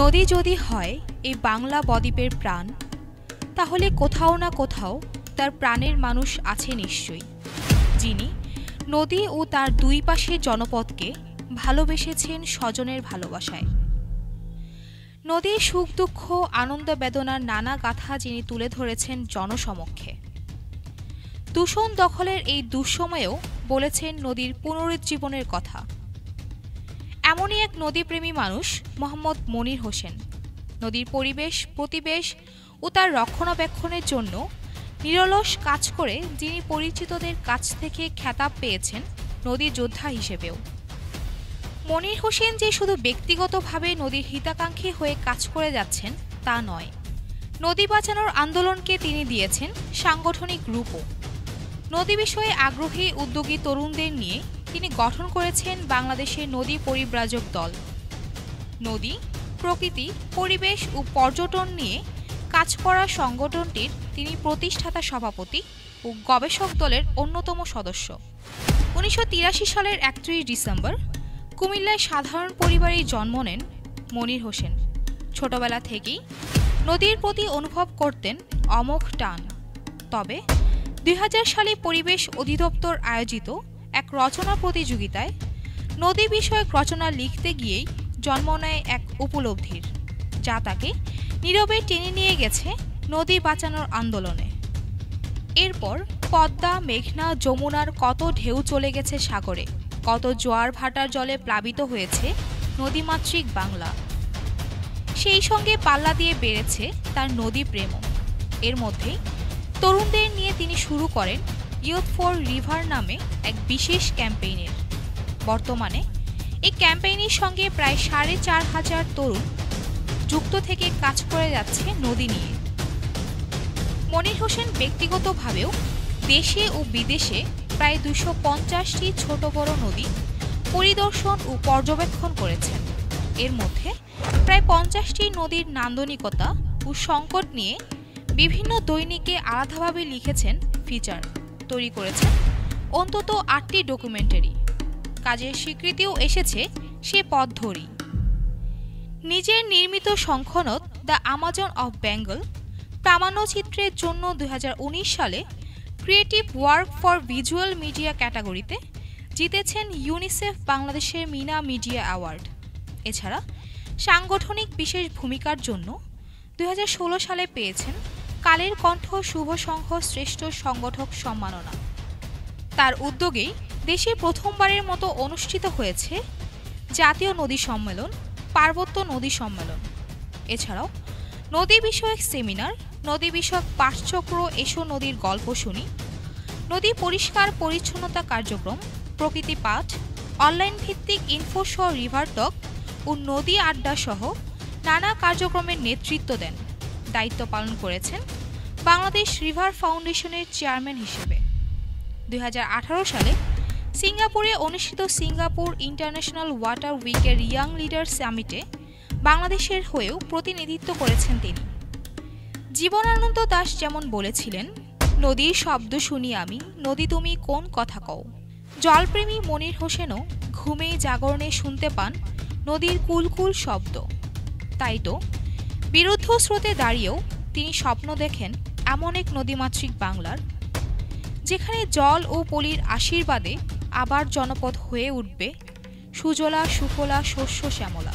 নদী যদি হয়, এই বাংলা বদ্বীপের প্রাণ, তাহলে কোথাও না কোথাও তার প্রাণের মানুষ আছে নিশ্চয়ই, যিনি নদী ও তার দুই পাশের জনপদকে ভালোবেসেছেন স্বজনের ভালোবাসায়। নদীর সুখ, দুঃখ, আনন্দ বেদনার নানা গাথা যিনি তুলে ধরেছেন জনসমক্ষে। দূষণ দখলের এই দুঃসময়েও বলেছেন নদীর পুনরুজ্জীবনের কথা। এমনই এক নদীপ্রেমী মানুষ, মোহাম্মদ মনির হোসেন। নদীর পরিবেশ, প্রতিবেশ ও তার রক্ষণাবেক্ষণের জন্য নিরলস কাজ করে যিনি পরিচিতদের কাছ থেকে খেতাব পেয়েছেন নদী যোদ্ধা হিসেবেও। মনির হোসেন যে শুধু ব্যক্তিগতভাবে নদীর হিতাকাঙ্ক্ষী হয়ে কাজ করে যাচ্ছেন, তা নয়। নদী বাঁচানোর আন্দোলনকে তিনি দিয়েছেন সাংগঠনিক রূপও। নদী বিষয়ে আগ্রহী উদ্যোগী তরুণদের নিয়ে তিনি গঠন করেছেন বাংলাদেশের নদী পরিব্রাজক দল। নদী, প্রকৃতি, পরিবেশ ও পর্যটন নিয়ে কাজ করা সংগঠনটির তিনি প্রতিষ্ঠাতা সভাপতি ও গবেষক দলের অন্যতম সদস্য। উনিশশো তিরাশি সালের একত্রিশ ডিসেম্বর কুমিল্লায় সাধারণ পরিবারেই জন্ম নেন মনির হোসেন। ছোটবেলা থেকেই নদীর প্রতি অনুভব করতেন অমোঘ টান। তবে দুই হাজার সালে পরিবেশ অধিদপ্তর আয়োজিত এক রচনা প্রতিযোগিতায় নদী বিষয়ক রচনা লিখতে গিয়েই জন্ম নেয় এক উপলব্ধির, যা তাকে নীরবে টেনে নিয়ে গেছে নদী বাঁচানোর আন্দোলনে। এরপর পদ্মা, মেঘনা, যমুনার কত ঢেউ চলে গেছে সাগরে, কত জোয়ার ভাটার জলে প্লাবিত হয়েছে নদীমাতৃক বাংলা। সেই সঙ্গে পাল্লা দিয়ে বেড়েছে তার নদী প্রেমও। এর মধ্যেই তরুণদের নিয়ে তিনি শুরু করেন ইয়ুথ ফর রিভার নামে এক বিশেষ ক্যাম্পেইনের। বর্তমানে এই ক্যাম্পেইনের সঙ্গে প্রায় সাড়ে চার হাজার তরুণ যুক্ত থেকে কাজ করে যাচ্ছে নদী নিয়ে। মনির হোসেন ব্যক্তিগতভাবেও দেশে ও বিদেশে প্রায় দুশো পঞ্চাশটি ছোট বড় নদী পরিদর্শন ও পর্যবেক্ষণ করেছেন। এর মধ্যে প্রায় পঞ্চাশটি নদীর নান্দনিকতা ও সংকট নিয়ে বিভিন্ন দৈনিকে আলাদাভাবে লিখেছেন ফিচার। তৈরি করেছেন অন্তত আটটি ডকুমেন্টারি কাজের স্বীকৃতিও এসেছে সে পথ ধরি নিজের নির্মিত সংখনদ দ্য আমাজন অফ বেঙ্গল প্রামাণ্যচিত্রের জন্য দু হাজার উনিশ সালে creative work for visual media ক্যাটাগরিতে জিতেছেন ইউনিসেফ বাংলাদেশের মিনা মিডিয়া অ্যাওয়ার্ড। এছাড়া সাংগঠনিক বিশেষ ভূমিকার জন্য দু হাজার ষোলো সালে পেয়েছেন কালের কণ্ঠ শুভ সংঘ শ্রেষ্ঠ সংগঠক সম্মাননা। তার উদ্যোগেই দেশে প্রথমবারের মতো অনুষ্ঠিত হয়েছে জাতীয় নদী সম্মেলন, পার্বত্য নদী সম্মেলন। এছাড়াও নদী বিষয়ক সেমিনার, নদী বিষয়ক পাঠচক্র, এসো নদীর গল্প শুনি, নদী পরিষ্কার পরিচ্ছন্নতা কার্যক্রম, প্রকৃতি পাঠ, অনলাইন ভিত্তিক ইনফোসহ রিভার টক ও নদী আড্ডা সহ নানা কার্যক্রমের নেতৃত্ব দেন। দায়িত্ব পালন করেছেন বাংলাদেশ রিভার ফাউন্ডেশনের চেয়ারম্যান হিসেবে। দুই হাজার আঠারো সালে সিঙ্গাপুরে অনুষ্ঠিত সিঙ্গাপুর ইন্টারন্যাশনাল ওয়াটার উইকের ইয়াং লিডার সামিটে বাংলাদেশের হয়েও প্রতিনিধিত্ব করেছেন তিনি। জীবনানন্দ দাস যেমন বলেছিলেন, নদীর শব্দ শুনি আমি, নদী তুমি কোন কথা কও? জলপ্রেমী মনির হোসেনও ঘুমে জাগরণে শুনতে পান নদীর কুলকুল শব্দ। তাই তো বিরুদ্ধ স্রোতে দাঁড়িয়েও তিনি স্বপ্ন দেখেন এমন এক নদীমাতৃক বাংলার, যেখানে জল ও পলির আশীর্বাদে আবার জনপদ হয়ে উঠবে সুজলা, সুফলা, শস্য, শ্যামলা।